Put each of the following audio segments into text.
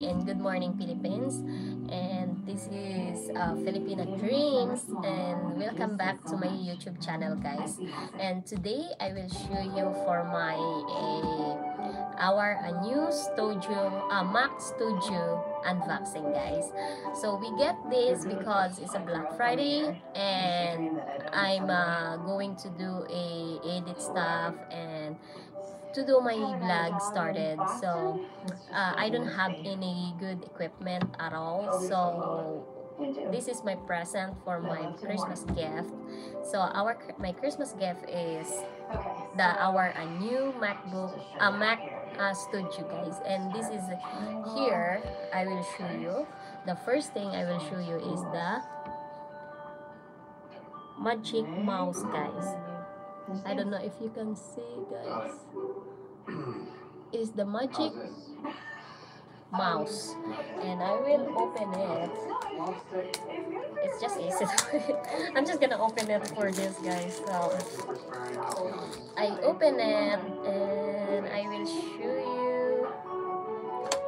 and good morning Philippines. And this is uh, Filipino Dreams. And welcome back to my YouTube channel guys. And today I will show you for my uh, our a new studio uh, Mac Studio unboxing guys. So we get this because it's a Black Friday and I'm uh, going to do a edit stuff and to do my vlog started so uh, I don't have any good equipment at all so this is my present for my Christmas gift. So our my Christmas gift is the our a new MacBook a Mac uh, Studio guys and this is here I will show you. The first thing I will show you is the magic mouse guys. I don't know if you can see guys is the magic mouse. And I will open it. It's just easy I'm just gonna open it for this guys. So I open it and I will show you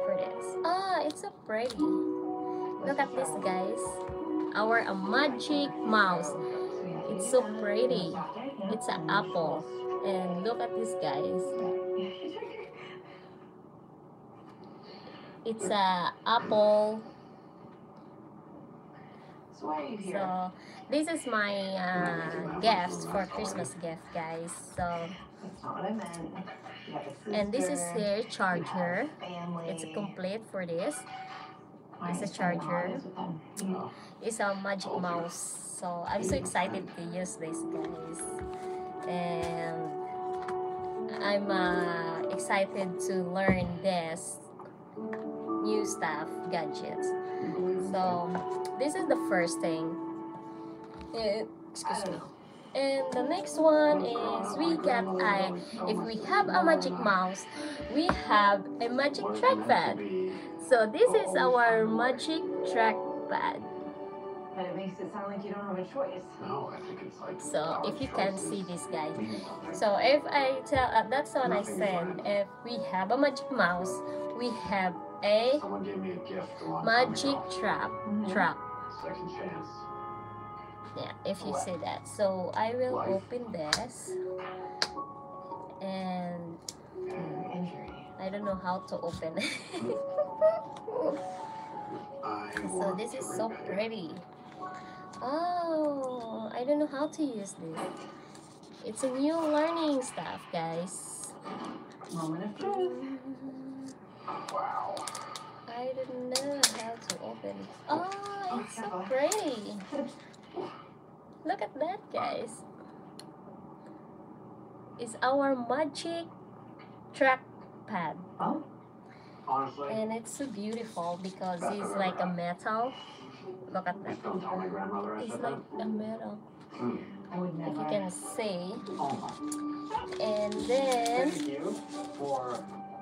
for this. Ah it's so pretty look at this guys. Our a magic mouse. It's so pretty. It's an apple. And look at this guys it's a apple. So this is my uh, gift for christmas gift guys so. And this is here charger. It's complete for this. It's a charger. it's a magic mouse so i'm so excited to use this guys. And i'm uh, excited to learn this new stuff gadgets. So this is the first thing. Excuse me. And the next one is we get a if we have a magic mouse we have a magic trackpad. So this is our magic trackpad But it makes it sound like you don't have a choice. No, I think it's like. so if you can see this guy, so if i tell uh, that's what i said if we have a magic mouse we have a gave me a gift a magic ago. trap Mhm. trap Second chance. yeah if you see that so i will open this and injury. i don't know how to open it so this is so repay. pretty oh i don't know how to use this. It's a new learning stuff guys. Moment of truth. Wow. i don't know how to open it. Oh, oh it's so pretty. Look at that guys. It's our magic trackpad. Oh, Honestly, and it's so beautiful because it's like a metal look at that. don't tell my grandmother I it's said like that. a metal Hmm. If you can see Oh, and then thank you for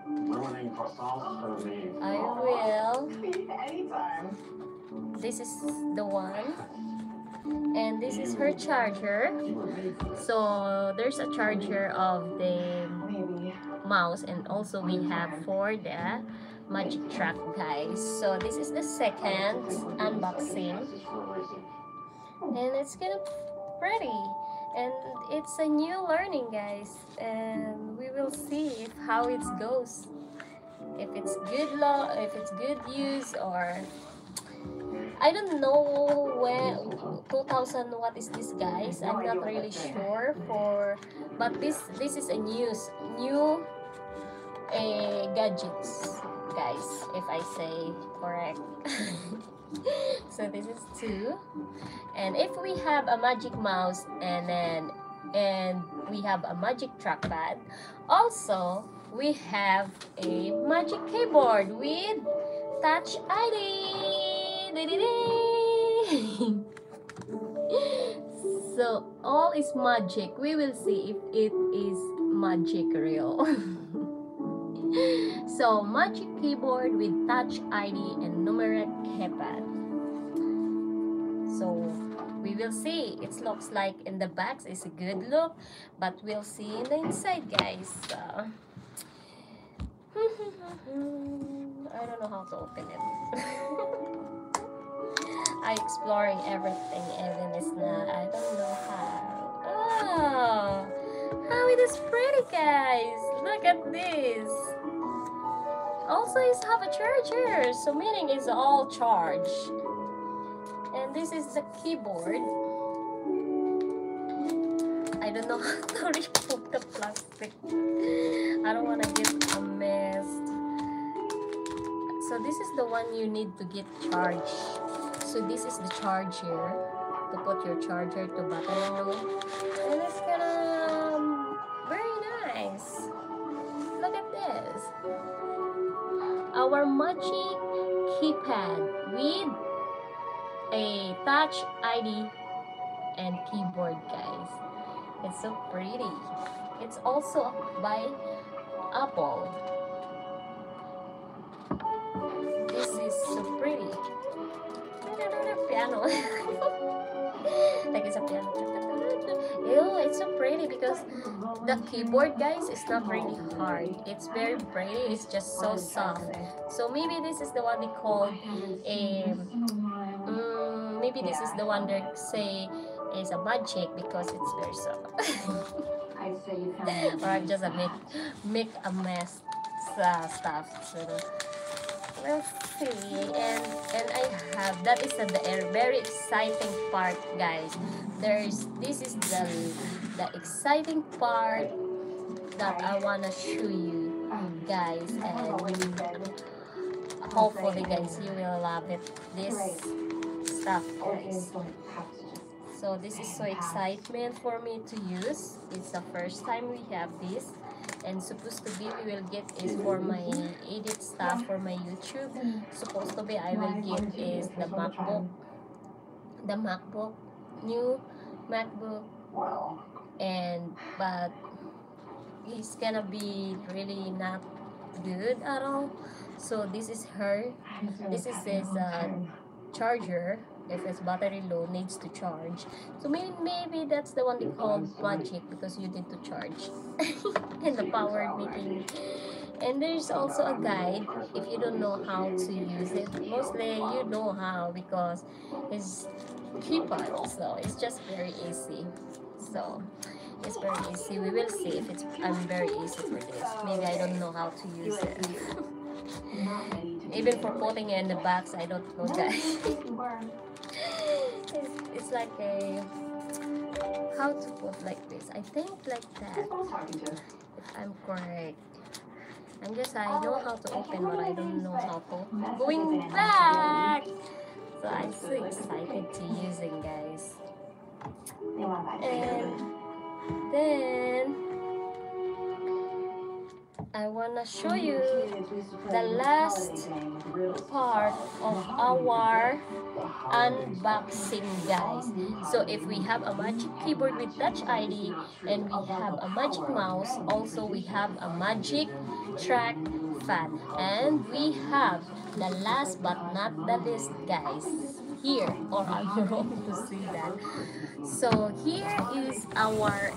ruining croissants for me. I will. Anytime. this is the one. And this is her charger. You were made for this. so there's a charger of the mouse and also we have for the magic track guys. So this is the second unboxing. And it's kind of pretty. And it's a new learning guys. And we will see if how it goes. If it's good law if it's good use or I don't know when 2000 what is this guys? I'm not really sure for but this this is a news new uh, gadgets guys if I say correct. So this is two. And if we have a magic mouse and then and we have a magic trackpad also we have a magic keyboard with touch id Di-di-di. so all is magic. We will see if it is magic real so magic keyboard with touch id and numeric keypad so we will see it looks like in the box is a good look but we'll see in the inside guys so I don't know how to open it. I exploring everything even it's not. I don't know how. Oh, how it is pretty, guys. Look at this. Also, it's have a charger, so meaning it's all charged. And this is the keyboard. I don't know how to remove the plastic. I don't want to get a mess. So this is the one you need to get charged. So this is the charger to put your charger to battery Our Magic keypad with a touch ID and keyboard guys. It's so pretty. It's also by Apple. This is so pretty. Piano. like it's a piano. Ew, it's so pretty because the keyboard guys is not really hard. It's very pretty. It's just so soft. So maybe this is the one they call a mm, maybe this is the one they say is a magic because it's very soft. Or I'm just a make make a mess uh, stuff. So let's see, and and I have that is very very exciting part, guys. There's this is the the exciting part that I wanna show you, guys, and hopefully, guys, you will love it. This stuff, guys. So this is so excitement for me to use. It's the first time we have this. And supposed to be we will get is for my edit stuff for my YouTube. Supposed to be I will get is the MacBook. The MacBook. New MacBook. And but it's gonna be really not good at all. So this is her This is his, uh, charger if it's battery low needs to charge. So maybe maybe that's the one they call magic because you need to charge and the power meeting. and there's also a guide if you don't know how to use it. Mostly you know how because it's keypad so it's just very easy. So it's very easy. We will see if it's i'm very easy for this. Maybe i don't know how to use it even for putting it in the box i don't know guys it's, it's like a how to put like this? I think like that. If i'm correct. I'm just i know how to open but i don't know how to. Going back! so i'm so excited to using guys. And then i wanna show you the last part of our unboxing guys. So if we have a magic keyboard with touch id and we have a magic mouse also we have a magic track pad. And we have the last but not the least guys here or i'm wrong to see that? So here is our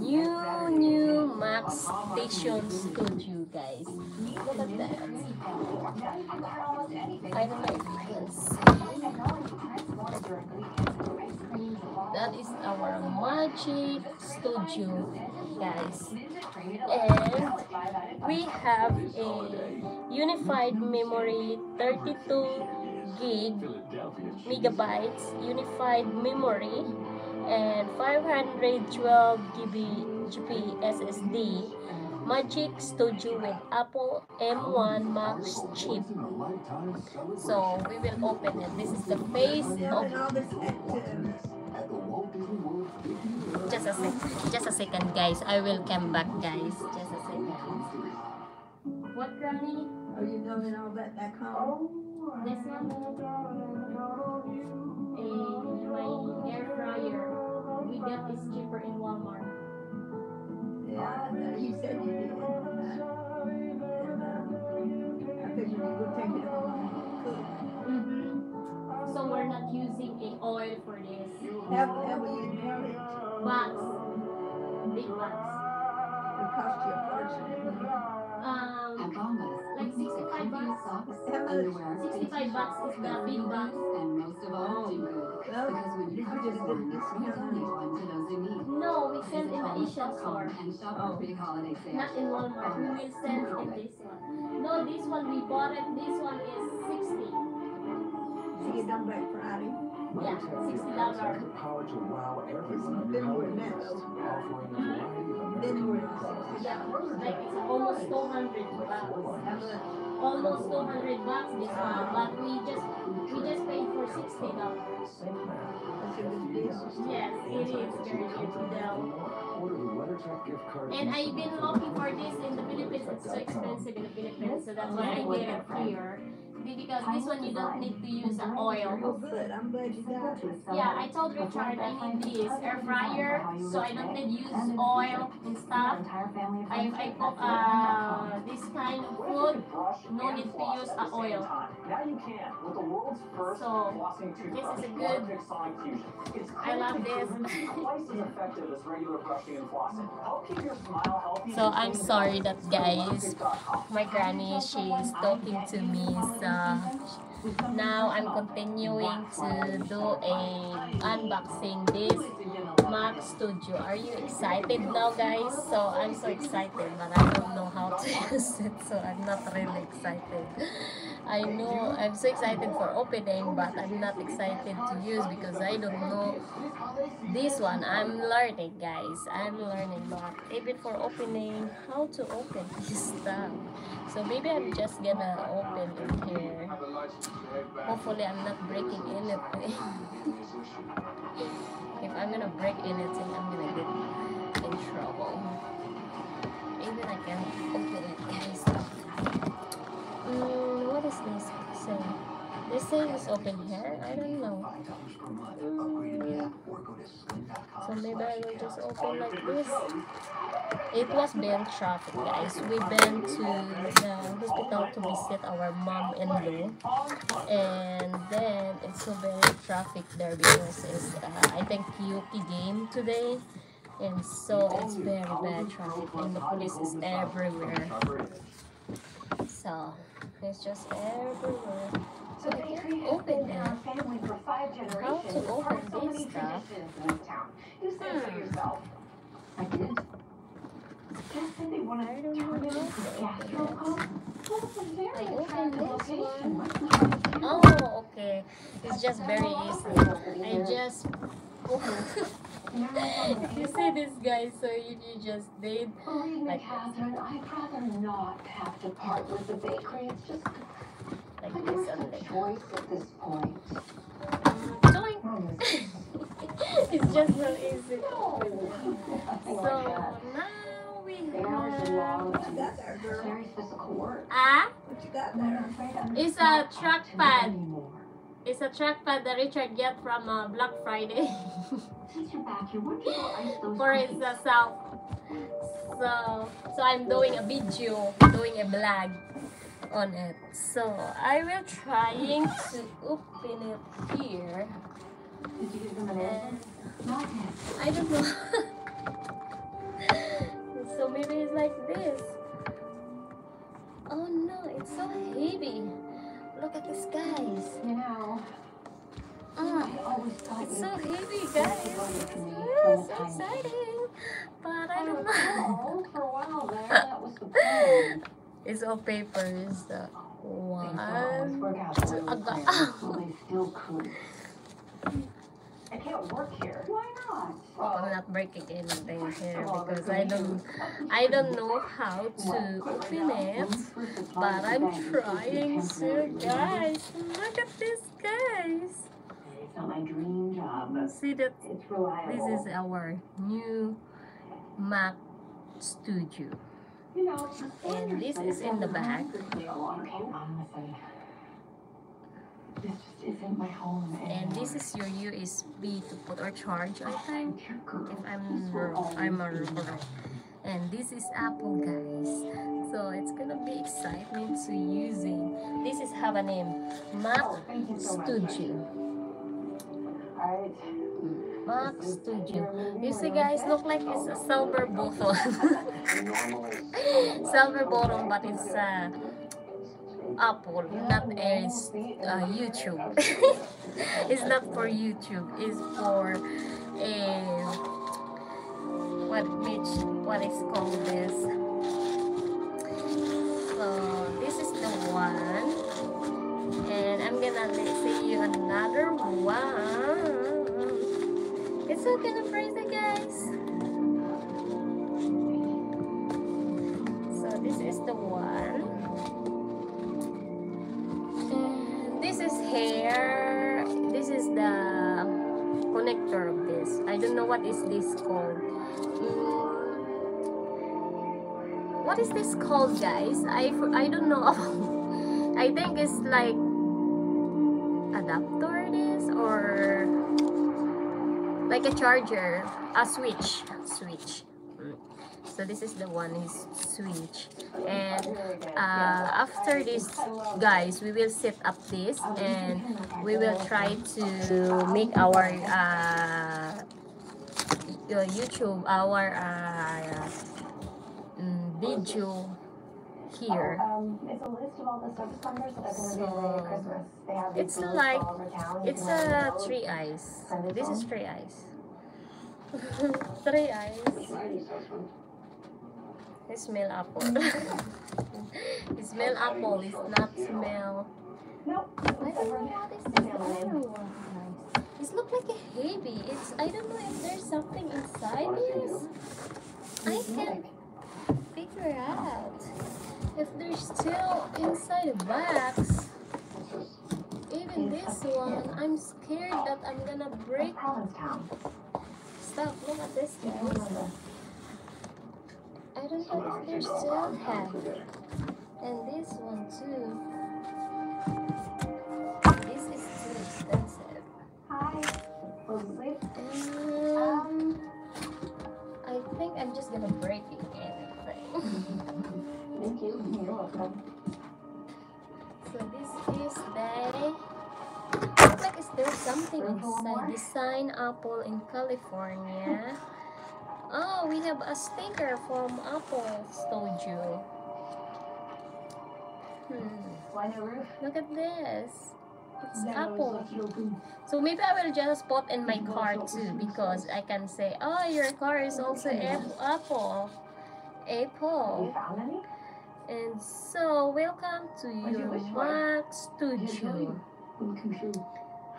new new max station studio guys. Look at that. I don't know if you can see. That is our magic studio guys. And we have a unified memory 32 gig megabytes unified memory and 512 GB GB SSD Magic Studio with Apple M1 Max chip. So we will open it. This is the face of just a sec just a second guys. I will come back guys. Just a second. What granny? Are you doing all that back home? Oh, this one? My air fryer. We got this cheaper in Walmart. Yeah, you said you did. And, I figured you would take it home and cook. So we're not using a oil for this. Have, have you it? Box. Big box. It cost you a fortune. Um, Like we make the 65 bucks? socks, underwear, 65 bucks is the big box. and most of all, do good. Well, Because when you did purchase one, you this donate one to those in need. No, we send in the Visit Asian store. and shop Oh. big holiday sale. Not in Walmart. We will send in this one. No, this one we bought it. This one is 60. See you done Black Friday. Yeah, $60. The power to wow everyone Then we're next. offering a variety like it's almost 200 bucks. Almost 200 bucks this one, but we just we just paid for 60 dollars. Yes, it is very good deal. Order the WeatherTech gift card. And I've been looking for this in the Philippines. It's so expensive in the Philippines, so that's why I get it here. Because this one you don't need to use an Oh, oil. good. I'm glad you got it. Yeah, I told Richard I need this air fryer, so I don't need use oil and stuff. I I cook uh this kind of food, no need to use a oil. Now you can with the world's first So, flossing this is a good- Ortho Sonic I love this. twice as effective as regular brushing So I'm sorry that guys, my granny she's talking to me so now I'm continuing to do a unboxing this Mac Studio. Are you excited now guys? So I'm so excited but I don't know how to use it so I'm not really excited. I know I'm so excited for opening but I'm not excited to use because I don't know this one. I'm learning guys. I'm learning but even for opening how to open this stuff. So maybe I'm just gonna open it here. Hopefully I'm not breaking anything. if I'm gonna break anything, I'm gonna get in trouble. Even I can open it, guys. Mm, what is this saying? This thing is open here? I don't know. Mm, so maybe I will just open like this. It was been traffic, guys. We went to the hospital to visit our mom-in-law, and then it's so very traffic there because it's uh, I think Yuki game today, and so it's very bad traffic, and the police is everywhere. So it's just everywhere. So I can't open our family for five generations. How to open this stuff? You said so Hmm. yourself. I did. Just said they wanted to turn it into a gastro open it's a I very open attractive this location. one. What's the problem? Oh, okay. It's just very easy. I just. You see this guy, so you, you just did Believe me, like Catherine, I'd rather not have to part with the bakery. It's just like like this a only. choice at this point. Doink! it's just so easy to. So now we The have. long. What you got there, girl? Very physical work. Ah, What you got I'm there? afraid I'm It's a not trackpad. It's a trackpad that Richard get from uh, Black Friday for his uh, self. So, so I'm doing a video, doing a vlog on it. So I will trying to open it here. And. I don't know. so maybe it's like this. Oh no, it's so heavy. Look at this, guys. You know, Mm, I always thought it's so heavy, guys. Yeah, so exciting. But I don't know. For a while there, that was the plan. It's all papers. Uh, Things don't always one, two, the I still could. I can't work here. Why I'm not breaking anything here because I don't I don't know how to open it. But I'm trying to, guys. Look at this, guys. See that this is our new Mac Studio. And this is in the back. This just isn't my home And this is your USB to put or charge, I think. If I'm will wrong, always I'm be correct. And this is Apple, guys. So it's gonna be exciting to using. This is have a name, Mac Oh, so. Studio. Alright. Max Studio. You see guys, look like it's a silver bottle. silver bottle, but it's uh, Apple, not a uh, YouTube. it's not for YouTube. It's for a what which what is called this. So this is the one, and I'm gonna say you another one. It's so kind of crazy, guys. So this is the one. What is this called. Mm, what is this called, guys? I I don't know. I think it's like adapter this or like a charger, a switch, switch. So this is the one is switch, and uh, after this, guys, we will set up this and we will try to make our uh, YouTube our uh, mm, video here. Um, it's a list of all the service members that are going to be away at Christmas. They have It's like- all over town. You It's a those. three eyes. This is three eyes. three eyes. It smell apple. it smell apple. It's not smell. Nope. I don't know what is this other. It look like a heavy. It's I don't know if there's something inside this. I can't figure out if there's still inside a box. Even this one, I'm scared that I'm gonna break. Stop! Look at this, guys. I don't know if there's still half. And this one too. And Um, I think I'm just gonna break it anything. thank you. You're welcome. so this is the looks like is there something Room for one inside? Design Apple in California. Oh, we have a sticker from Apple Studio. Hmm. Why no roof? Look at this. Apple. So maybe I will just put in my car too because I can say, oh, your car is also Apple. Apple. And so, welcome to your? Mac Studio.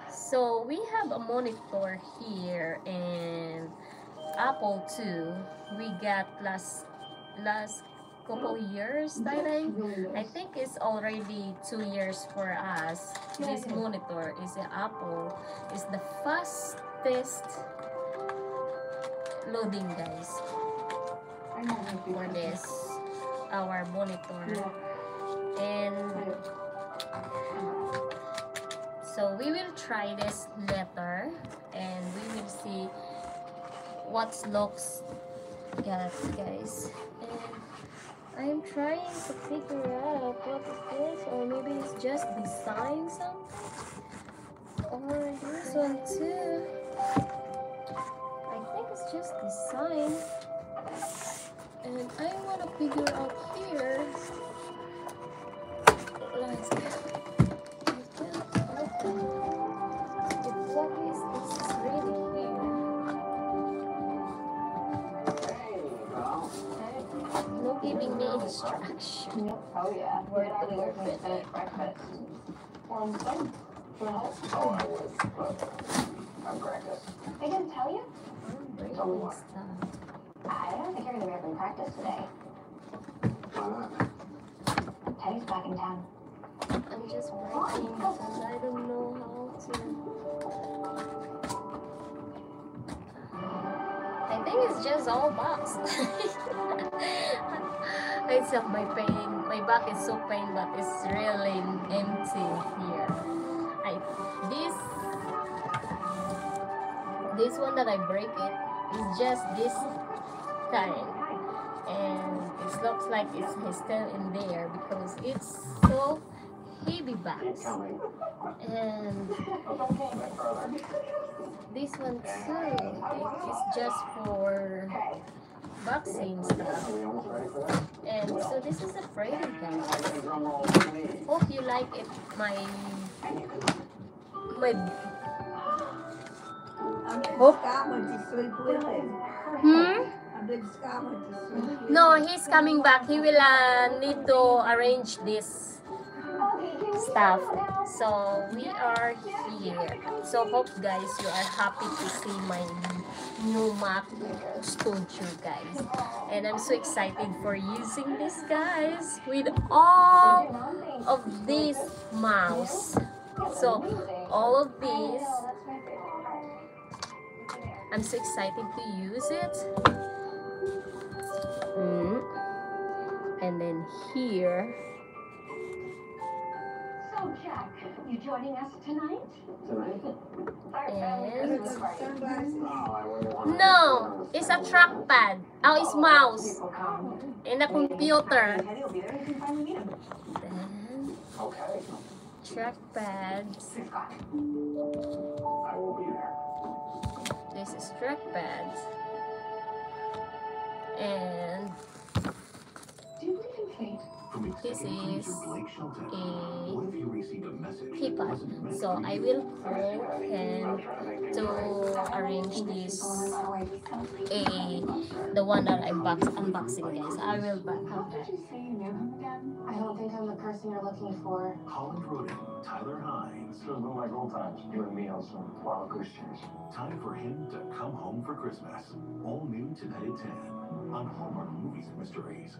So, we have a monitor here and Apple too. We got last last couple years, I think. I think it's already two years for us. This monitor is an Apple. It's the fastest loading guys I'm not gonna be for this our monitor. And so we will try this later and we will see what looks yes guys and I'm trying to figure out what this is or maybe it's just design something or this one too. I think it's just design. And I want to figure out here Let's me instruction Yep. Oh yeah. After work, we it. finish breakfast. Well, I'm done. For help. Oh, I would, but I'm practice. I didn't tell you. I'm breaking stuff I don't think you're gonna be able to practice today. Why not? Teddy's back in town. I'm just breaking because I don't know how to I think it's just all box it's uh, my pain my back is so pain but it's really empty here I this this one that I break it is just this kind and it looks like it's still in there because it's so heavy bags. And this one too. Is just for boxing stuff. Are we almost ready for that? And so this is a Friday guys. Second drum roll, please. Hope you like it. My my Hope- Scott went to sleep with hmm. I believe Scott went to sleep No, he's coming back. He will uh, need to arrange this stuff. So we are here. So hope guys you are happy to see my new Mac Studio guys. And I'm so excited for using this guys with all of these mouse. So all of these I'm so excited to use it. Mm. And then here Jack, you joining us tonight? Tonight? and Sunglasses. Oh, I wouldn't no, it's a trackpad. Oh, it's oh, mouse People come. and a computer. Teddy will be there. You can finally meet him. Then Okay, trackpads. Six o'clock. I will be there. This is trackpads. And Do you believe in fate? From This is Blake Shelton. a What if you received a message? keypad. So I will call him to arrange this a the one that I box unboxing guys. I will back come back. Did you say you knew him again? I don't think I'm the person you're looking for. Holland Roden, Tyler Hynes. Feels a little like old times. You and me on some wild goose chase. Time for him to come home for Christmas. All new tonight at 10 on Hallmark Movies and Mysteries.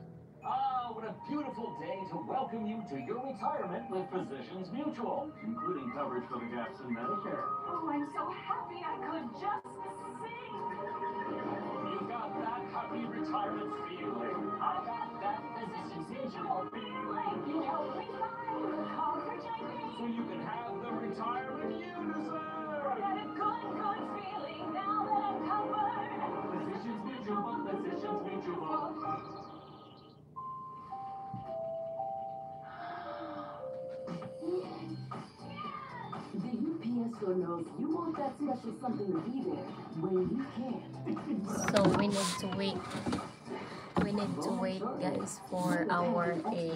What a beautiful day to welcome you to your retirement with Physicians Mutual, including coverage for the gaps in Medicare. Oh, I'm so happy I could just sing. You got that happy retirement feeling. I got that Physicians Mutual feeling. You helped me find the coverage I need. So you can have the retirement you deserve. You want that special something to be there when you can't. So we need to wait. We need to wait guys for our a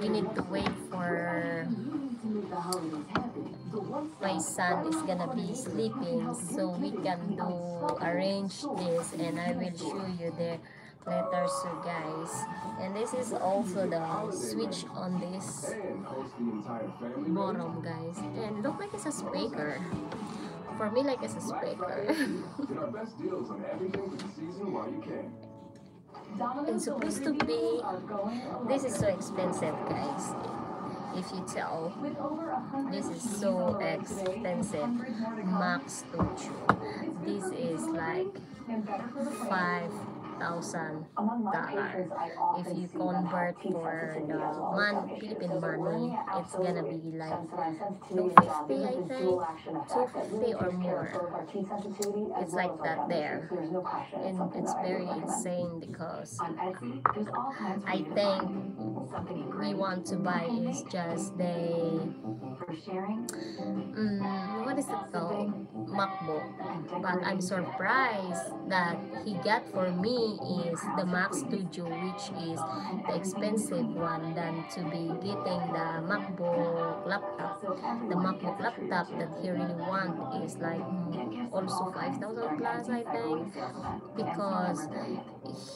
we need to wait for my son is gonna be sleeping so we can do arrange this and I will show you the later so guys. And this is also the switch on this and host the entire family. bottom guys. And look like it's a speaker. For me like it's a speaker. Get our best deals on everything for the season while you can. it's supposed to be this is so expensive guys. If you tell With over a hundred this is so expensive max Studio this is like and better for the five thousand Among my dollar. If you see them have convert for the as well as man. Philippine money, it's gonna be like sensitive sensitivity 250, uh, I think. dual action effect that 250 or takes care of more. both our tea sensitivity as It's like that there. issues. There's no question. and it's very insane because On Etsy, there's all kinds I for you to think find. Something you we want to buy is just the for sharing mm, what is it called MacBook but I'm surprised that he got for me is the Mac Studio which is the expensive one than to be getting the MacBook laptop. The MacBook laptop that he really want is like mm, also 5000 plus I think because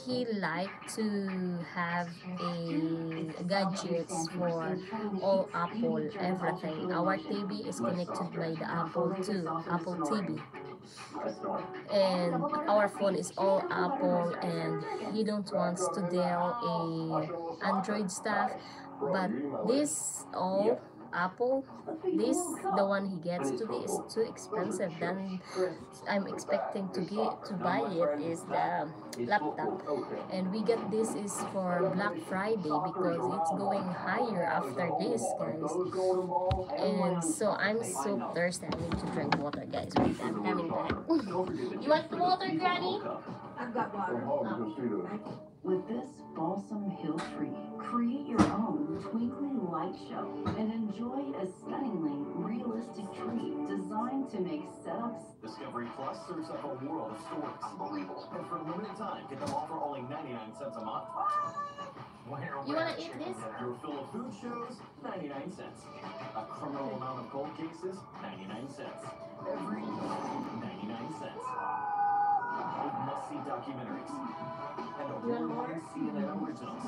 he like to have a gadgets for all Apple everything. Our TV is connected by the Apple too Apple TV and our phone is all Apple and he don't wants to deal a Android stuff. But this all Apple this the one he gets to be is too expensive then I'm expecting to get to buy it is the laptop. And we get this is for Black Friday because it's going higher after this guys. And so I'm so thirsty I need to drink water guys wait I'm coming back you want the water granny? I've got water. From home to the studio. With this balsam hill tree, Create your own twinkling light show and enjoy a stunningly realistic tree designed to make setups Discovery Plus serves up a world of stories. Unbelievable. And for a limited time, get them all for only 99 cents a month. Where, You wanna eat this? Your fill of food shows, 99 cents. A criminal amount of cold cases, 99 cents. Every 99 cents. With must-see documentaries. And award-winning CNN originals.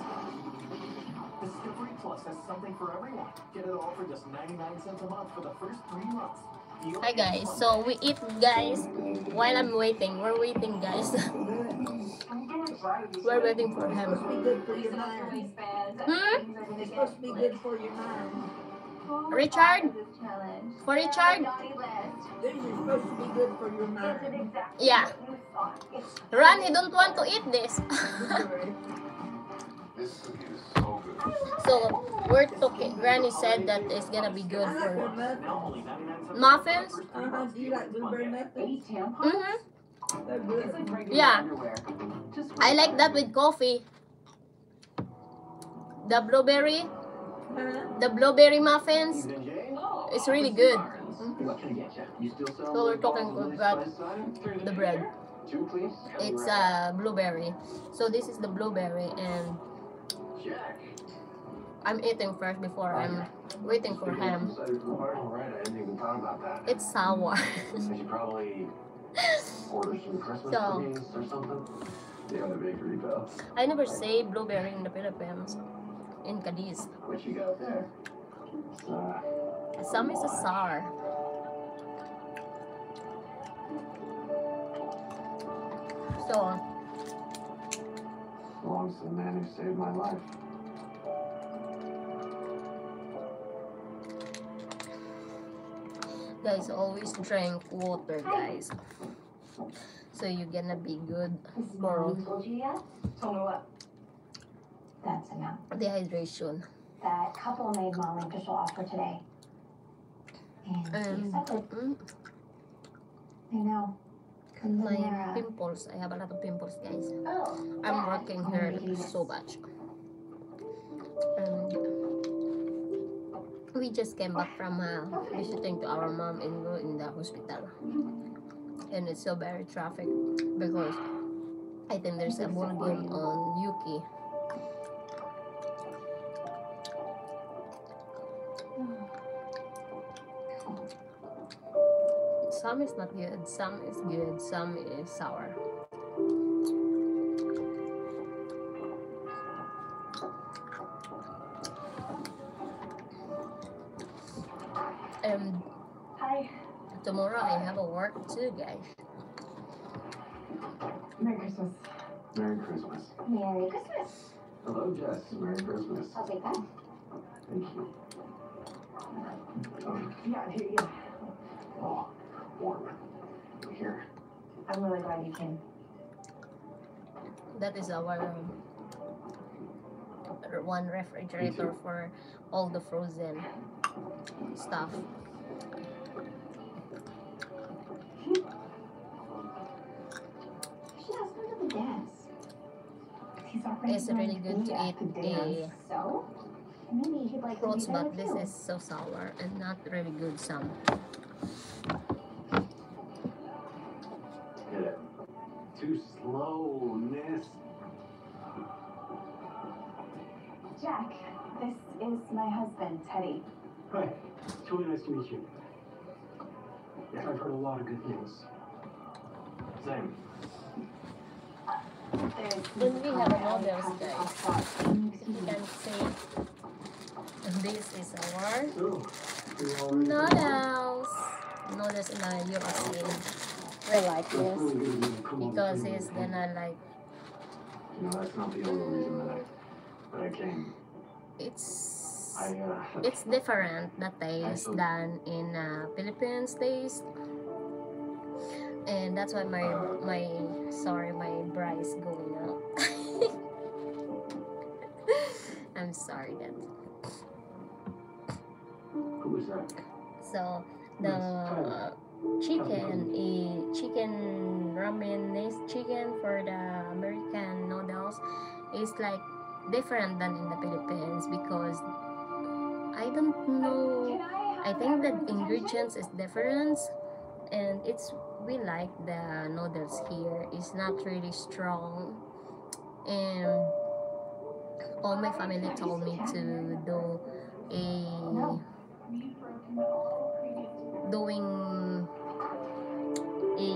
Discovery Plus has something for everyone. Get it all for just 99 cents a month for the first three months. Deal Hi guys, so we eat guys while I'm waiting. We're waiting guys. We're waiting for It's him. supposed to be good for your mind. Hmm? It's supposed to be good for your mind. Richard? For Richard? This is supposed to be good for your mind. Yeah. Run, he don't want to eat this. This cookie is so good. so we're talking. Granny said that it's gonna be good for muffins. Now only 99 cents a month muffins. for the first three Uh-huh. Do you like blueberry muffins? Mm-hmm. Yeah. I like that with coffee. The blueberry? The blueberry muffins. It's really good. What can I get you? You still sell So we're talking about the bread. It's uh blueberry. So this is the blueberry and I'm eating first before I'm waiting for him. All right, I didn't even thought about that. It's sour. I should probably order some Christmas So- or something. Yeah, the bakery. I never say blueberry in the Philippines. In Cadiz. What you got there? It's, Some is a sour. So belongs to the man who saved my life. guys always drink water guys. So you're gonna be good for told you yet? Told me what? That's enough. dehydration. That couple made mom an official offer today. And she Um, accepted. mm, I know. My there, uh, pimples. I have a lot of pimples guys. Oh, I'm yeah, working oh, here so much. And we just came back from uh, visiting to our mom in in the hospital. And it's so very traffic because I think there's a ball game on Yuki. Some is not good, some is good, some is sour. And Hi. tomorrow I have a work too, guys. Merry Christmas. Merry Christmas. Merry Christmas. Hello, Jess. Merry Christmas. I'll take that. Thank you. Um, Yeah, here you go. Oh, warm. Here. I'm really glad you came. That is our um, one refrigerator for all the frozen stuff. You should ask the dance. It's really good to eat the dance, So, maybe like Fruits, to be there but this is so sour and not really good. Some is my husband, Teddy. Hi. It's really nice to meet you. Yeah, I've heard a lot of good things. Same. There's When we have Conrad noodles, has to guys. talk about things if you can see, this is our Oh, we already noodles. Noodles in the USA. We like this really good of you to come on because it's program. gonna like You know, that's not the only reason that I, that I came. it's I, it's different the taste than in uh, Philippines taste. And that's why my my sorry my bra is going out. I'm sorry that. who that? So the chicken is chicken ramen is chicken for the American noodles is like different than in the Philippines because I don't know. I think the ingredients is different, and it's we like the noodles here. It's not really strong, and all my family told me to do a doing a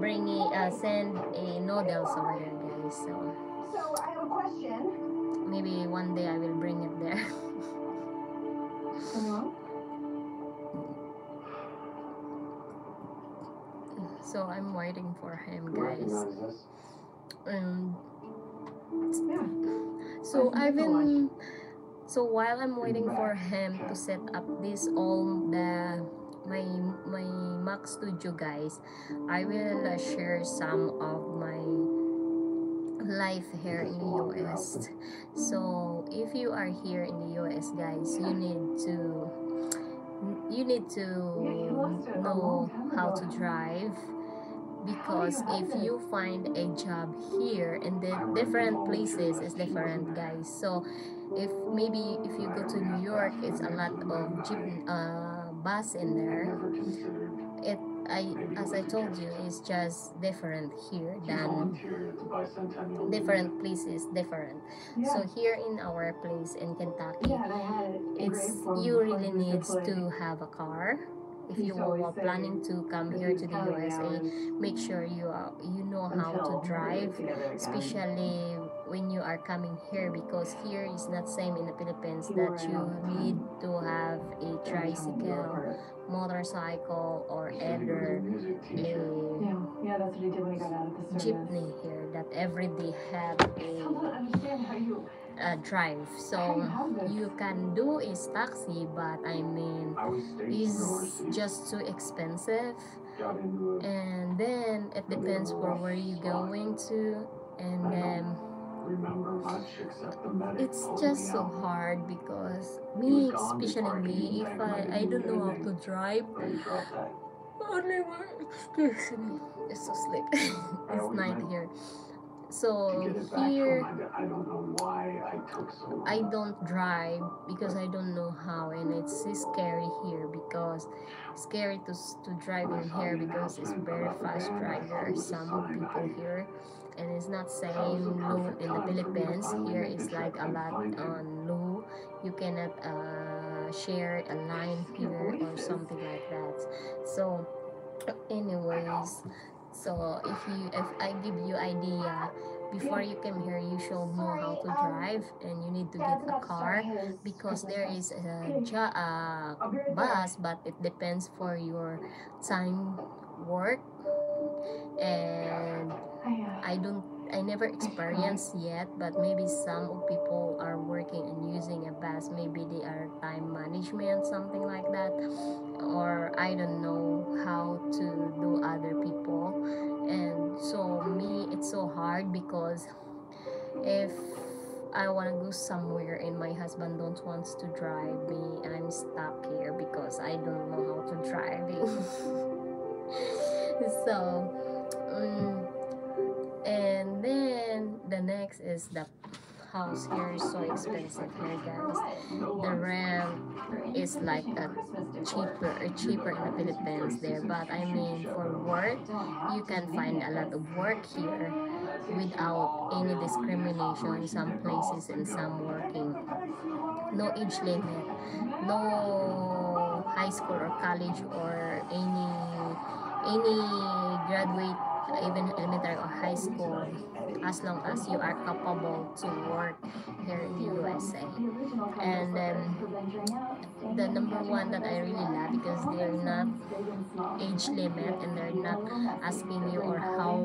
bringing uh, send a noodles over there guys so So I have a question. maybe one day I will bring it there Hello? so I'm waiting for him guys Recognize and Yeah. so I I've think so been so while I'm waiting for him to set up this all the my my Mac Studio guys I will uh, share some of my life here in the US so if you are here in the US guys you need to you need to know how to drive. Because if you find a job here in the different places is different guys. So if maybe if you go to New York it's a lot of jeep uh, bus in there. It I as I told you it's just different here than volunteered at the bicentennial. different places different so here in our place in Kentucky yeah, they had it it's engraved for him you really he was need to have a car if you used to always are planning to come here to the USA make sure you are you know how to drive especially when you are coming here because here is not same in the Philippines that you all the time. need to have a Every time we were tricycle. Motorcycle or He said he was a either a. Yeah, yeah, that's what he did when he got out of the service. jeepney here that every day have a, how you a drive. How you so you can do is taxi but I mean I was stationed is just too expensive. Got into a and then it depends for where you going to. And then remember much except the medic it's just so out. hard because me was gone before especially me if I, I don't know how to drive Then he dropped that. only one excuse me it's so sleep it's night here so get it back here from my dad. I don't know why I took so. I don't drive because I don't know how and it's scary here because scary to to drive in here because it's very fast driver some people here and it's not same low in the Philippines. Here it's like a lot on low you cannot uh, share a line here or something like that. So anyways so if you if I give you idea before you come here you should know how to drive and you need to get a car because there is a bus but it depends for your time work and I, don't I never experienced yet but maybe some people are working and using a bus maybe they are time management something like that. Or I don't know how to do other people. And so me it's so hard because if I want to go somewhere and my husband don't wants to drive me I'm stuck here because I don't know how to drive so um, and then the next is the house here is so expensive here guys. The rent is like a cheaper uh, cheaper in the Philippines there. But I mean for work you can find a lot of work here without any discrimination in some places and some working. No age limit. No high school or college or any any graduate even elementary or high school as long as you are capable to work here in the USA and then the number one that I really love because they're not age limit and they're not asking you or how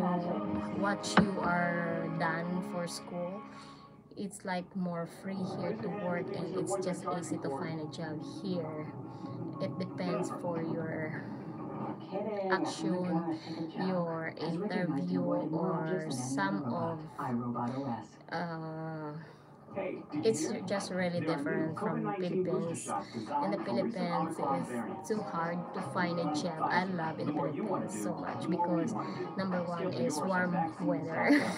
what you are done for school. It's like more free here to work and it's just easy to find a job here. It depends for your action your interview or some of uh, it's just really different from COVID-19 Philippines. In the Philippines, it's too hard to find a job. I love in the Philippines so much because number one is warm weather.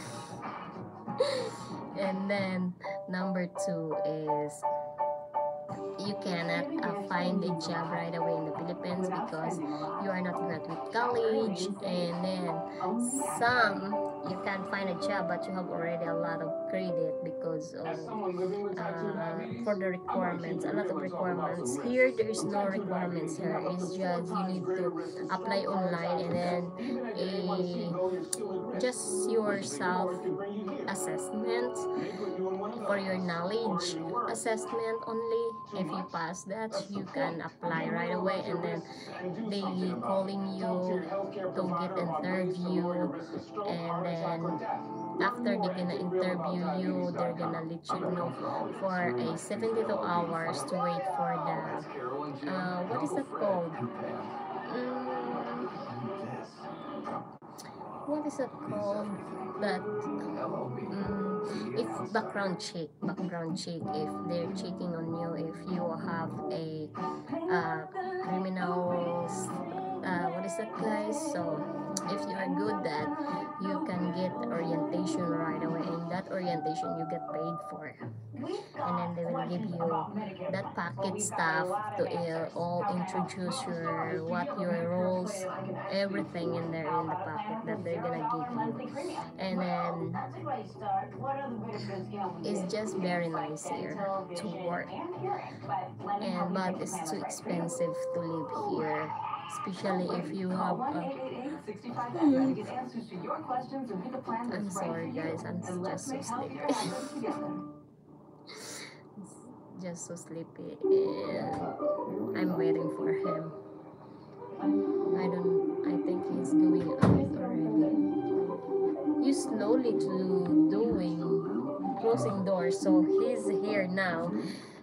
and then number two is you cannot uh, find a job right away in the Philippines because you are not graduate college. And then some you can find a job but you have already a lot of credit because of uh, for the requirements a lot of requirements. Here there is no requirements here. It's just you need to apply online and then a just your self assessment for your knowledge assessment only. If you pass that you can apply right away and then they calling you to get interview and then after they're gonna interview you they're gonna let you know for a 72 hours to wait for the uh, what is that called? Mm, what is it called? That mm, if background check background check if they're checking on you if you have a uh, criminal uh, what is that guys? So if you are good that you can get orientation right away and that orientation you get paid for and then they will give you that packet stuff to uh, all introduce your what your roles everything in there in the packet that they're gonna give you. And then it's just very nice here to work. And but it's too expensive to live here especially if you have a I'm sorry guys, I'm just so sleepy. just so sleepy and I'm waiting for him. I don't I think he's going out already. You slowly to doing closing doors so he's here now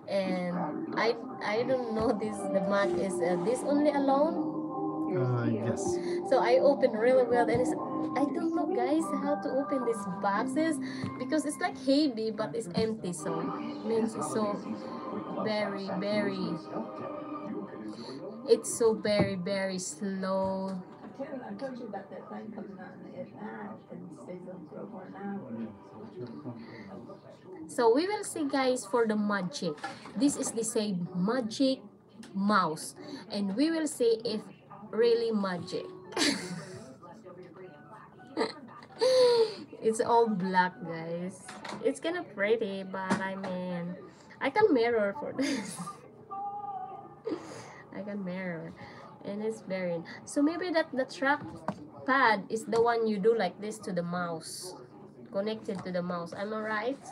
and I I don't know this the mat is uh, this only alone Uh, yes. so I open really well and it's, I don't know guys how to open these boxes because it's like heavy but it's empty so means it's so very very it's so very very slow I told you about that thing coming on at night and stays on for over hour. So we will see guys for the magic. This is the same magic mouse. And we will see if really magic. it's all black guys. It's kind of pretty but I mean I can mirror for this. I can mirror and it's very so maybe that the track pad is the one you do like this to the mouse connected to the mouse am i right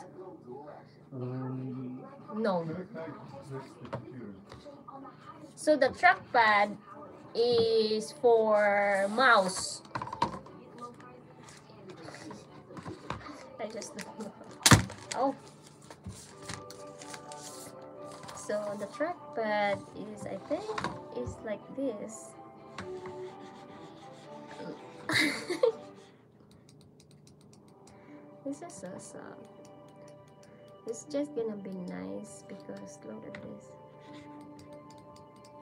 Um, no next to the computer. so the trackpad is for mouse. I just oh. So the trackpad is i think is like this. This is so soft it's just gonna be nice because look at this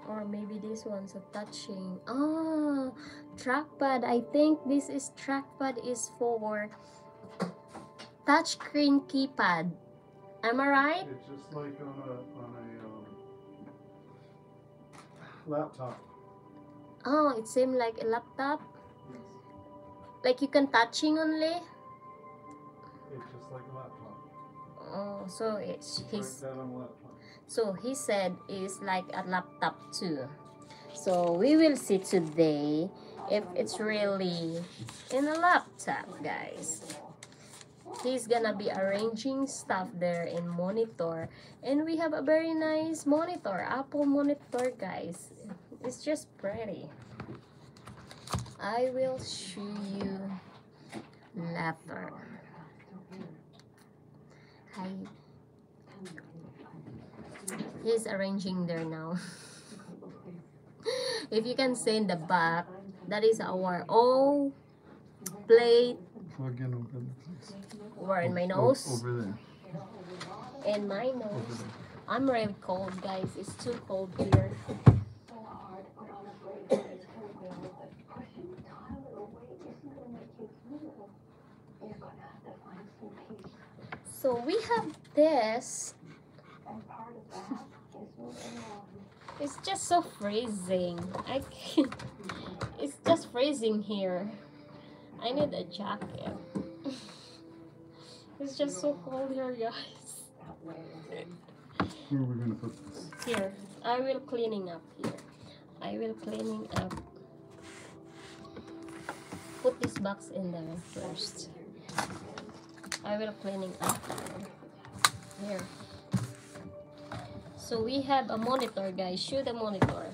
or maybe this one's a touching. Oh trackpad. I think this is trackpad is for touchscreen keypad. Am i right? It's just like on a on a um, laptop. oh it seemed like a laptop? Yes. like you can touching only? It's just like a laptop. oh so it's his like So he said it's like a laptop too. So we will see today if it's really in a laptop, guys. He's gonna be arranging stuff there in monitor, and we have a very nice monitor, Apple monitor, guys. It's just pretty. I will show you later. Hi. He's arranging there now. if you can see in the back, that is our O plate Plug in over where in my nose. Over there. In my nose. I'm really cold, guys. It's too cold here. So So we have this. It's just so freezing. I can't. It's just freezing here. I need a jacket. It's just so cold here, guys. Where are we gonna put this? Here, I will cleaning up here. I will cleaning up. Put this box in there first. I will cleaning up here. So we have a monitor, guys. Show the monitor.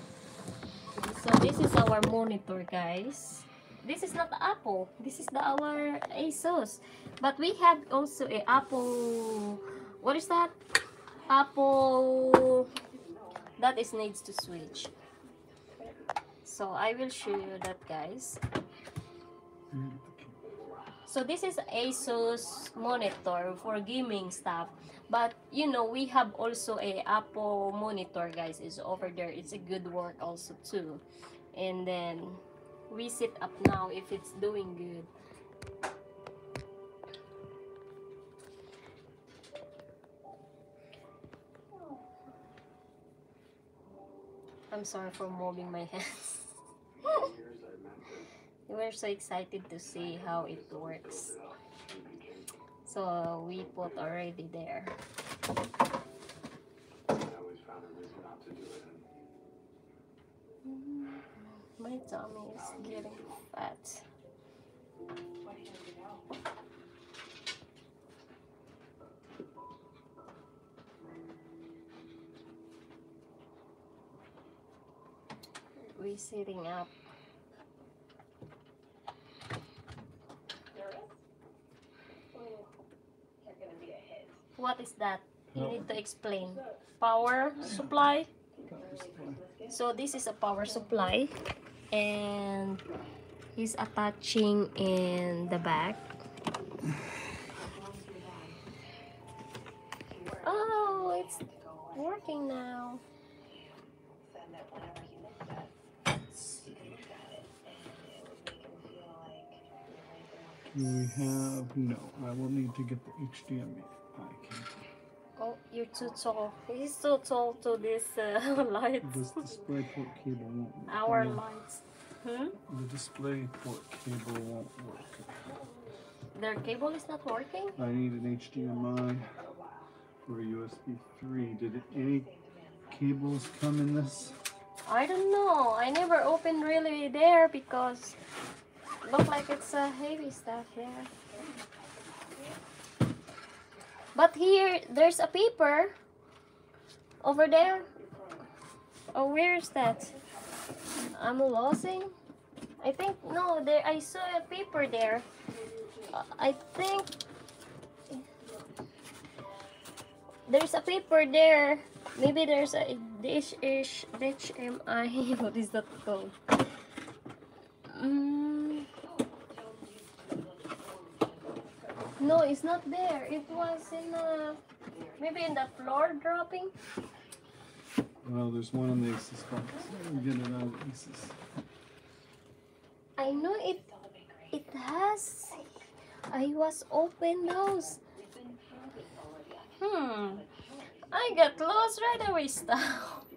So this is our monitor, guys. This is not Apple. This is the our ASUS. But we have also a Apple. What is that? Apple. That is needs to switch. So I will show you that, guys. Mm, so this is Asus monitor for gaming stuff. But you know, we have also a Apple monitor, guys. Is over there. It's a good work also too. And then we set up now if it's doing good. I'm sorry for moving my hands. We're so excited to see how it works. So we put already there. Mm-hmm. My tummy is getting fat. We sitting up. What is that? You need to explain. Power supply. So this is a power supply and he's attaching in the back. Oh, it's working now. Do we have no? I will need to get the HDMI. Oh, you're too tall. He's too tall to this uh, lights. This display port cable won't work. Our No, lights. Hmm? The display port cable won't work. Their cable is not working? I need an HDMI or a USB 3. Did it, any cables come in this? I don't know. I never opened really there because look like it's a heavy stuff here. But here, there's a paper over there. Oh, where is that? I'm losing. I think no. There, I saw a paper there. Uh, I think there's a paper there. Maybe there's a dish ish HMI. What is that called? Mm. No, it's not there. It was in uh, maybe in the floor dropping. Well, there's one in the Asus box. Get it out of the I know it. It has. I was open those. Hmm. I got lost right away. Stop.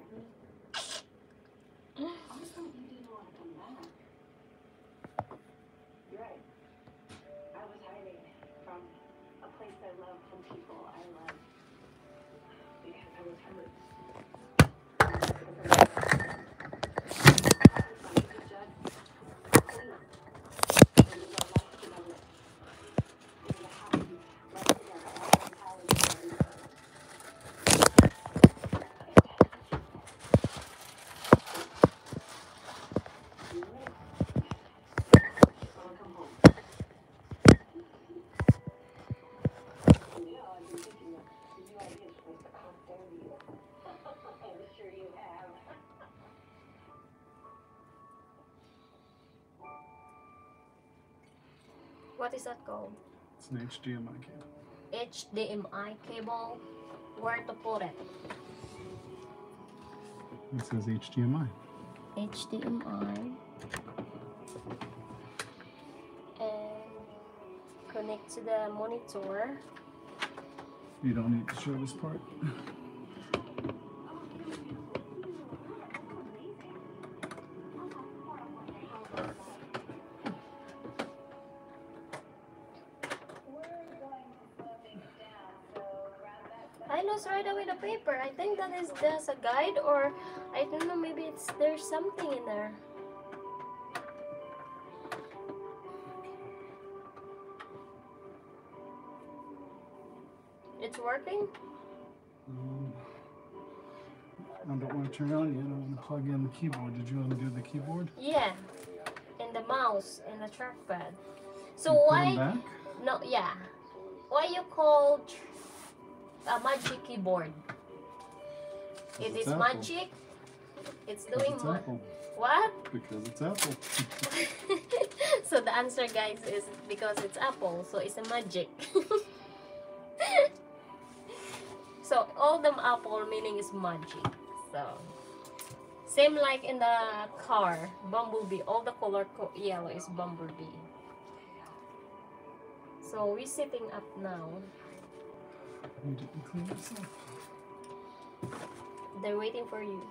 What is that called? It's an HDMI cable. HDMI cable. Where to put it? It says HDMI. HDMI. And connect to the monitor. You don't need to show this part. think that is just a guide or I don't know, maybe it's there's something in there. It's working? Um, I don't want to turn on yet. I want to plug in the keyboard. Did you undo the keyboard? Yeah. And the mouse and the trackpad. So You why back? no yeah. Why you call a magic keyboard? It It's is Apple. magic. It's doing it's Apple. what? Because it's Apple. so the answer guys is because it's apple so it's a magic so all them apple meaning is magic so same like in the car bumblebee all the color co- yellow is bumblebee so we're sitting up now You didn't clean up. They're waiting for you.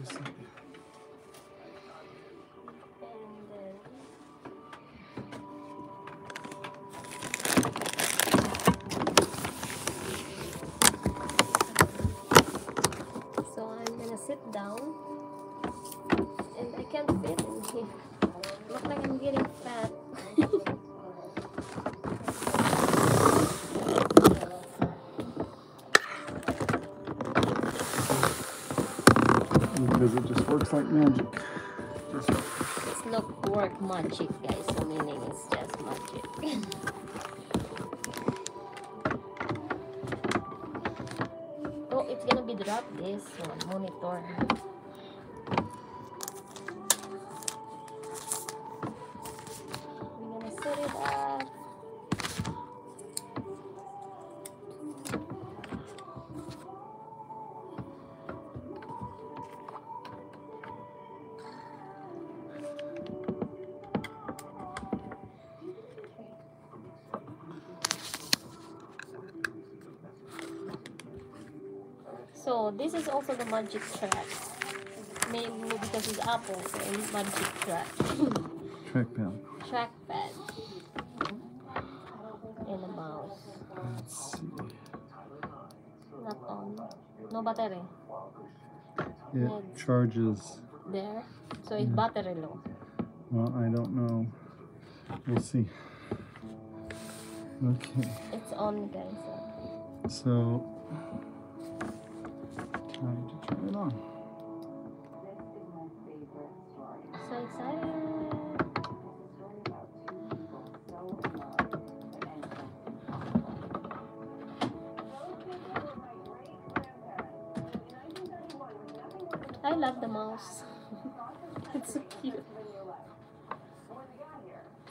You. See. and then so I'm gonna sit down and I can't fit in here. Look like I'm getting fat Because it just works like magic. Just it's not work magic guys. So meaning it's just magic. Oh it's gonna be dropped this one. Monitor So this is also the magic track. Maybe because it's Apple, so it's magic track. trackpad. Trackpad. And a mouse. Let's see. Not on. No battery. It charges. There. So it's Yeah. battery low. Well, I don't know. We'll see. Okay. It's on guys. So,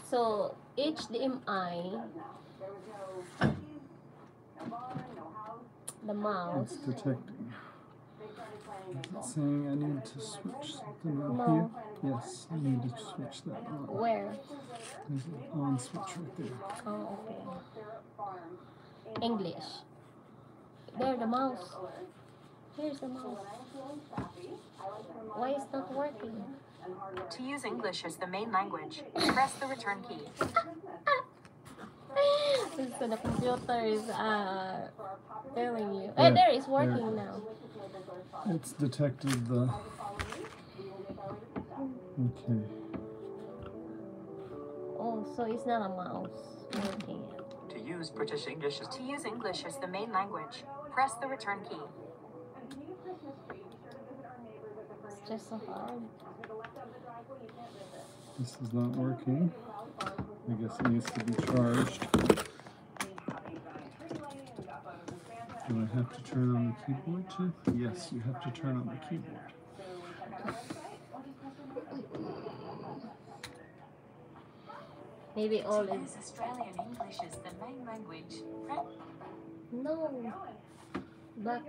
So HDMI, the mouse. It's detecting. Is it saying I need to switch something on No. here? Yes, I need to switch that on. Where? There's an on switch right there. Oh, okay. English. There, the mouse. Here's the mouse. Why is not working? To use English as the main language, press the return key. so the computer is uh telling you. Yeah, Oh, there it's there. working now. It's detected the. Okay. Oh, so it's not a mouse working. To use British English as to use English as the main language, press the return key. just so hard. This is not working. I guess it needs to be charged. Do I have to turn on the keyboard too? Yes, you have to turn on the keyboard. Maybe all in. Australian English is the main language. No. But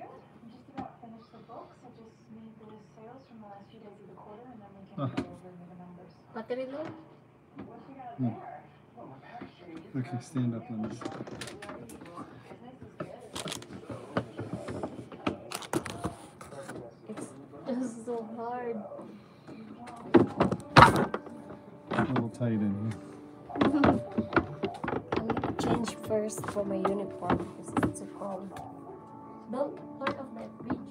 the last few days of the quarter, and then we can go over the numbers. Okay, hmm. stand up, Linda. It's just so hard. A little tight in here. I'm gonna change first for my uniform because it's too cold. Don't part of my video.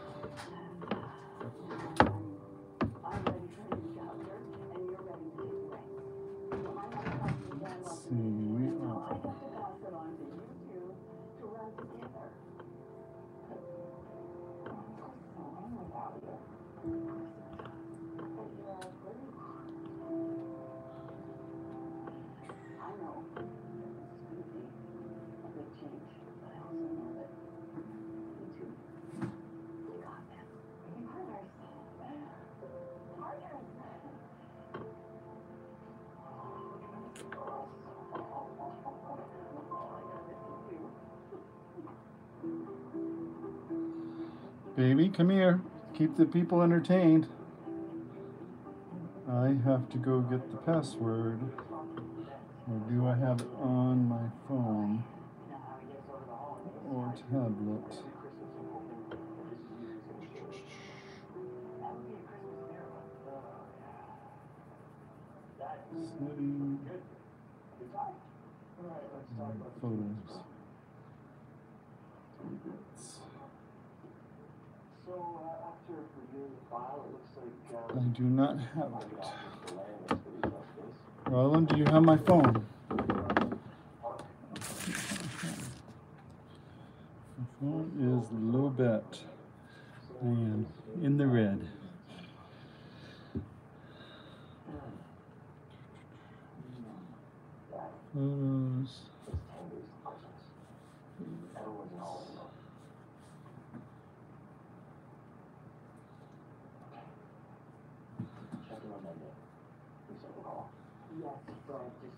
baby, come here. Keep the people entertained. I have to go get the password. Or do I have it on my phone or tablet? do not have it. Roland, do you have my phone? My phone is a little bit. In the red. Close.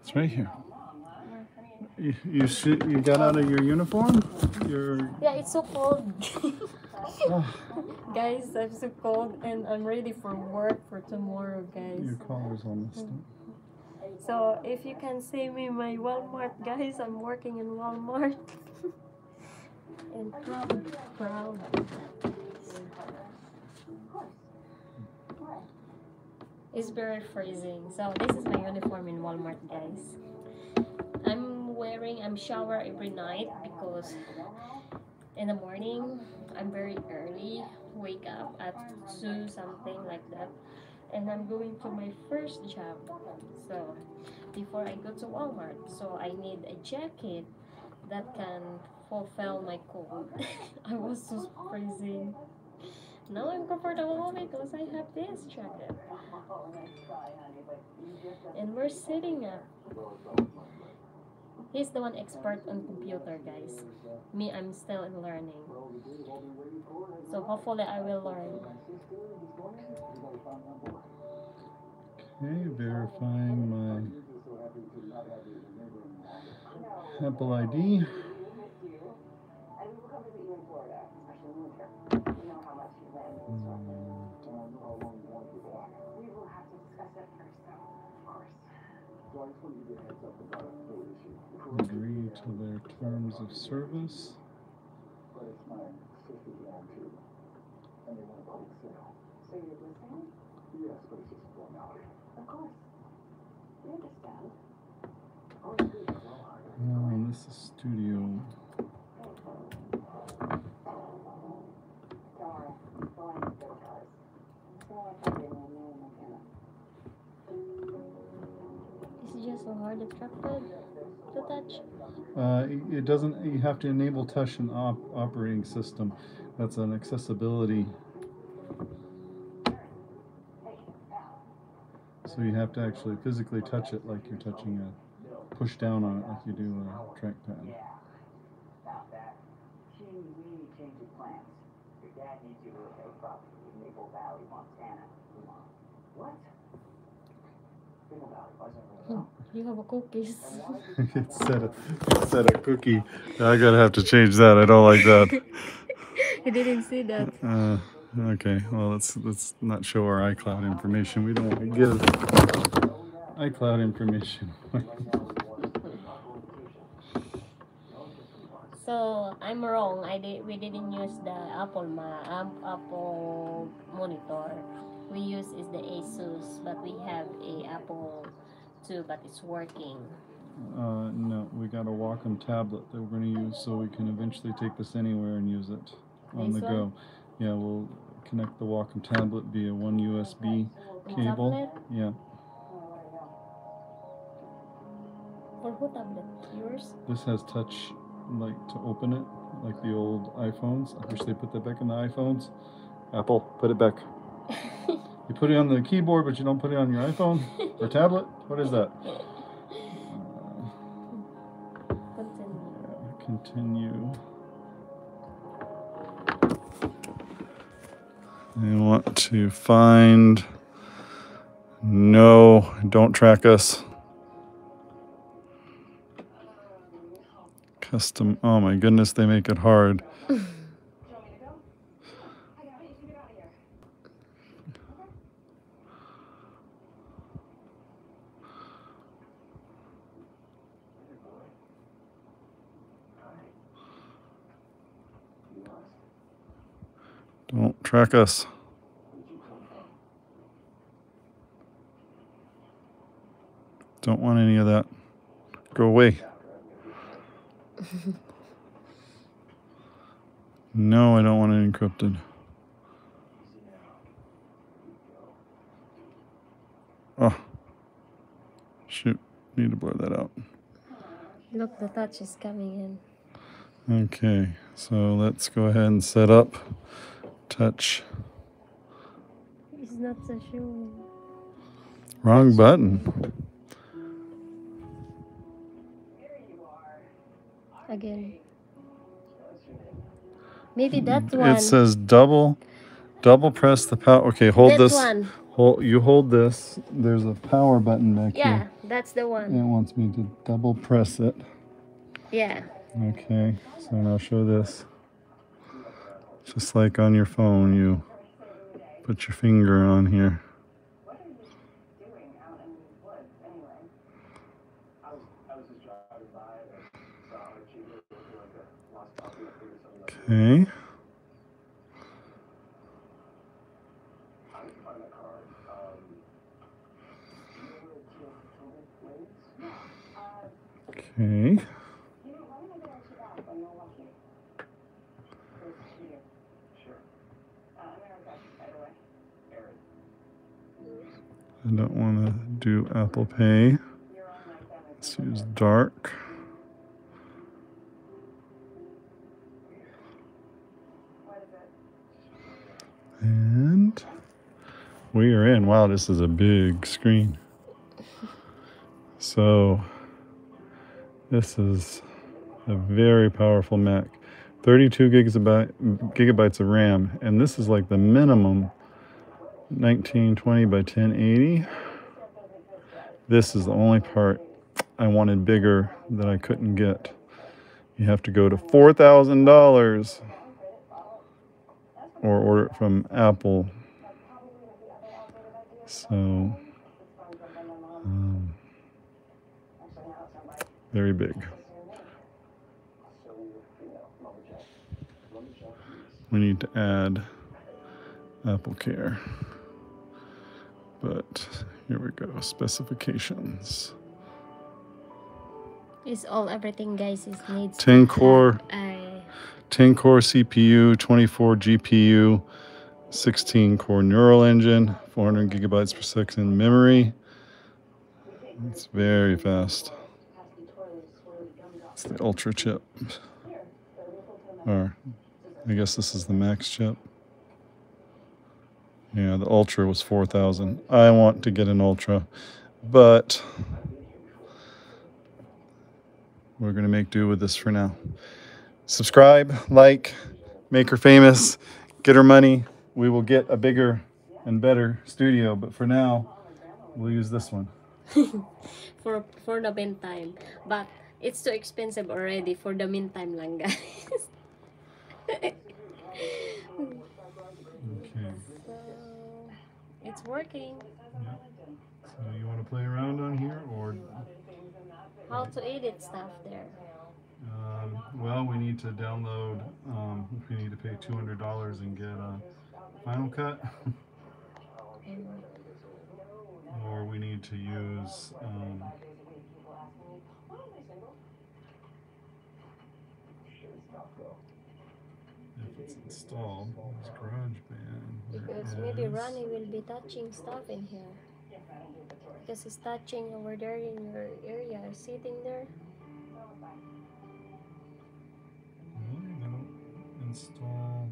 It's right here. You, you, you got out of your uniform? Your... Yeah, it's so cold. Oh. Guys, I'm so cold and I'm ready for work for tomorrow, guys. Your collar's is almost done. So if you can see me my Walmart, guys, I'm working in Walmart. and proud, proud. It's very freezing. So this is my uniform in Walmart, guys. I'm wearing, I'm shower every night because in the morning I'm very early, wake up at 2 something like that. And I'm going to my first job. So before I go to Walmart, so I need a jacket that can fulfill my cold. I was so freezing. Now I'm comfortable because I have this jacket. And we're sitting up. He's the one expert on computer, guys. Me, I'm still in learning. So hopefully I will learn. Okay, verifying my Apple ID. Agree to their terms of service. But it's my sister's land. And they want a quick sale. So you're listening? Yes, but it's just a formality. Of course. We understand. Oh, it is. Well, I- Oh, this is studio. Don't worry. Go on with your cars. So I can bring my name again. Just so hard trackpad to touch. Uh, it- doesn't, you have to enable touch and op operating system. That's an accessibility. So you have to actually physically touch it like you're touching a, push down on it like you do a trackpad. Stop that. She really changing plans. Your dad needs you to real estate property in Maple Valley, Montana. Come on. What? Maple Valley, why is that really You have a cookies. it said a, it said a cookie. I gotta have to change that. I don't like that. I didn't see that. Uh, okay, well let's let's not show our iCloud information. We don't want to give iCloud information. So I'm wrong. I did. We didn't use the Apple ma um, Apple monitor. We use is the Asus, but we have a Apple too, but it's working. Uh, no, we got a Wacom tablet that we're going to use so we can eventually take this anywhere and use it on This the one? go. Yeah, we'll connect the Wacom tablet via one USB The cable. tablet? Yeah, For who tablet? Yours? this has touch, like to open it, like the old iPhones. I wish they put that back in the iPhones. Apple, put it back. You put it on the keyboard, but you don't put it on your iPhone or tablet. What is that? Continue. Continue. I want to find. No, don't track us. Custom. Oh my goodness, they make it hard. Don't track us. Don't want any of that. Go away. No, I don't want it encrypted. Oh. Shoot. Need to blur that out. Look, the touch is coming in. Okay, so let's go ahead and set up touch. It's not so sure. Wrong button. Again. Maybe that one. It says double double press the power. Okay, hold this. one. Hold you hold this. There's a power button back Yeah, here. that's the one. It wants me to double press it. Yeah. Okay, so now show this. Just like on your phone, you put your finger on here. Okay. are you doing out in these woods anyway? I was, I was just driving by and saw Archie looking like a lost puppy. I figured something like Okay. I didn't find that card. Um, do you know where Kill Potomac lives? Okay. You know, let me get you back when you're lucky. Where's Peter? Sure. Uh, America, by the way. Aaron. I don't want to do Apple Pay. Let's use dark. And we are in. Wow, this is a big screen. So this is a very powerful Mac. 32 gigabyte, gigabytes of RAM. And this is like the minimum 1920 by 1080. This is the only part I wanted bigger that I couldn't get. You have to go to $4,000 or order it from Apple. So, um, very big. We need to add Apple Care. But here we go specifications. It's all everything, guys. It needs 10 core, I 10 core CPU, 24 GPU, 16 core neural engine, 400 gigabytes per second memory. It's very fast. It's the Ultra chip. Or I guess this is the max chip. Yeah, the Ultra was 4,000. I want to get an Ultra, but we're going to make do with this for now. Subscribe, like, make her famous, get her money. We will get a bigger and better studio, but for now, we'll use this one. for for the meantime. But it's too expensive already for the meantime lang, guys. it's working. So you want to play around on here or How to edit stuff there? um, well, we need to download um, we need to pay $200 and get a Final Cut or we need to use um, if it's installed, it's GarageBand. Because maybe. Ronnie will be touching stuff in here. Because he's touching over there in your area, sitting there. Really? Don't install.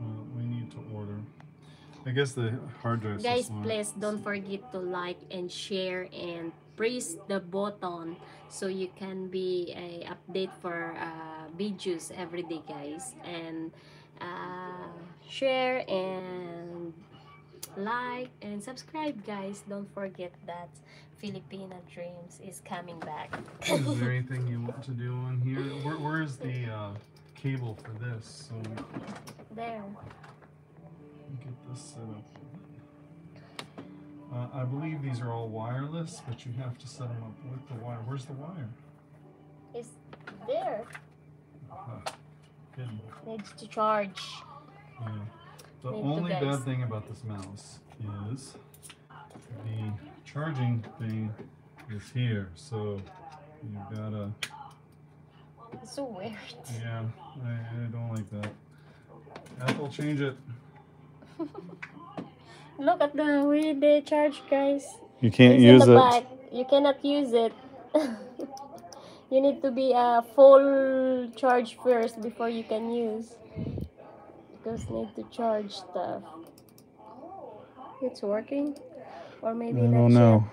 Well, we need to order. I guess the hard drive. Guys, please don't forget to like and share and press the button so you can be a update for uh, videos every day, guys. And uh, share and like and subscribe, guys. Don't forget that Filipina Dreams is coming back. Is there anything you want to do on here? Where, where's the uh, cable for this? So there. get this set up. Uh, I believe these are all wireless, but you have to set them up with the wire. Where's the wire? It's there. Uh, hidden. Needs to charge. Yeah. The only bad thing about this mouse is the charging thing is here, so you gotta. It's so weird. Yeah, I, I don't like that. Apple, change it. Look at the way they charge, guys. You can't It's use it. back. You cannot use it. you need to be a full charge first before you can use. Because need to charge stuff. It's working, or I maybe don't not know.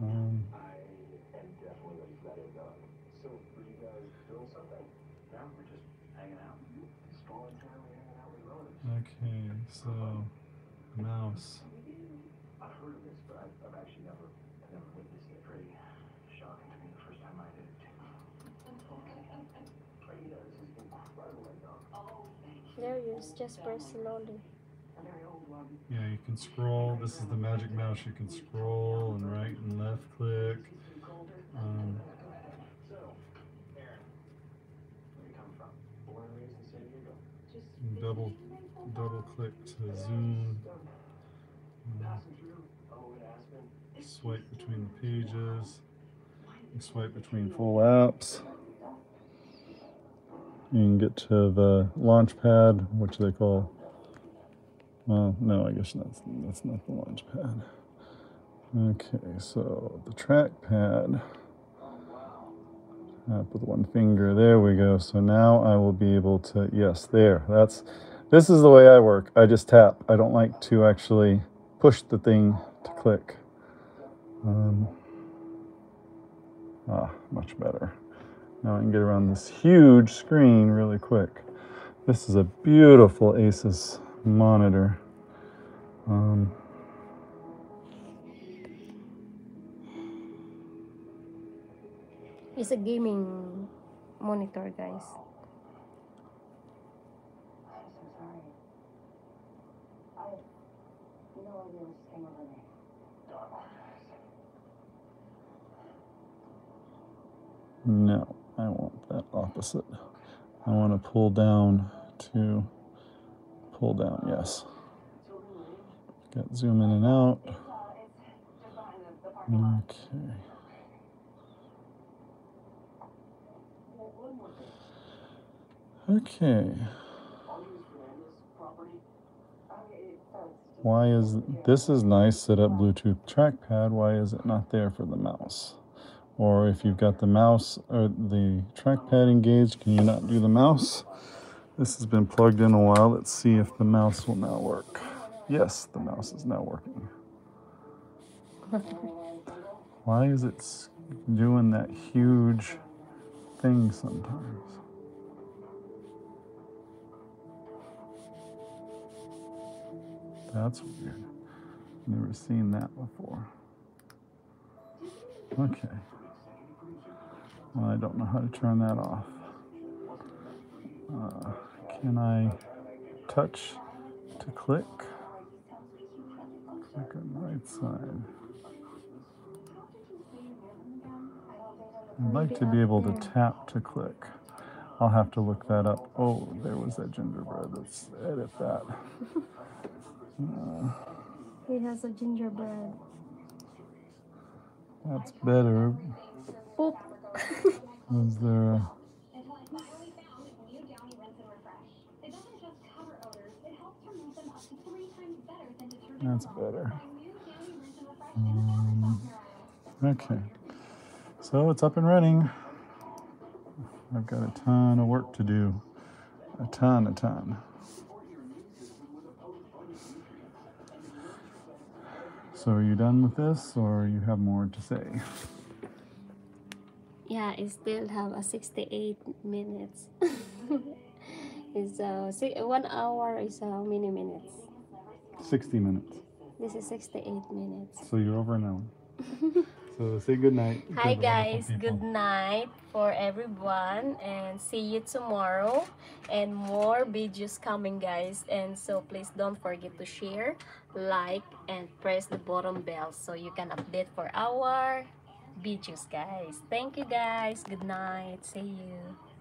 Um, So, were you guys doing something? No, we're just hanging out. Voluntarily hanging out with relatives. okay, so mouse. I've heard of this, but I've, I've actually never, never witnessed it. Pretty shocking to me the first time I did it. too. this is incredible, Oh, There you is, Jasper slowly. Yeah, you can scroll. This is the magic mouse. You can scroll and right and left click. Um, double double click to zoom. Swipe between the pages. Swipe between full apps. You can get to the launch pad, which they call. Well, no, I guess that's that's not the launch pad. Okay, so the trackpad. Tap with one finger. There we go. So now I will be able to. Yes, there. That's. This is the way I work. I just tap. I don't like to actually push the thing to click. Um, ah, much better. Now I can get around this huge screen really quick. This is a beautiful Asus monitor. Um, It's a gaming monitor, guys. I'm so sorry. I had no I want that opposite. I want to pull down to pull down, yes. Got zoom in and out. Okay. uh, it's just behind the, the parking lot. Okay. Okay. Are you Fernandez property? Okay, so it's just- Why is this is nice set up Bluetooth trackpad? Why is it not there for the mouse? Or if you've got the mouse or the trackpad engaged, can you not do the mouse? This has been plugged in a while. Let's see if the mouse will now work. Yes, the mouse is now working. Why is it doing that huge thing sometimes? That's weird. Never seen that before. Okay. Well, I don't know how to turn that off. Uh, can I touch to click? Click on the right side. I'd like to be able to tap to click. I'll have to look that up. Oh, there was that gingerbread. Let's edit that. Uh, He has a gingerbread. that's better. Poop. Was there a, It's like my really found new Downy Rinse and Refresh. It doesn't just cover odors, it helps remove them up to three times better than detergent That's better. Try new Downy Rinse and Refresh and never Um, stop your eyes. Okay. So it's up and running. I've got a ton of work to do. A ton, a ton. So are you done with this or you have more to say? Yeah, it still have a 68 minutes. it's uh, one hour is how many minutes? 60 minutes. This is 68 minutes. So you're over now. so say good night. Hi the guys, people. good night for everyone and see you tomorrow and more videos coming guys and so please don't forget to share, like and press the bottom bell so you can update for our videos guys. Thank you guys. Good night. See you.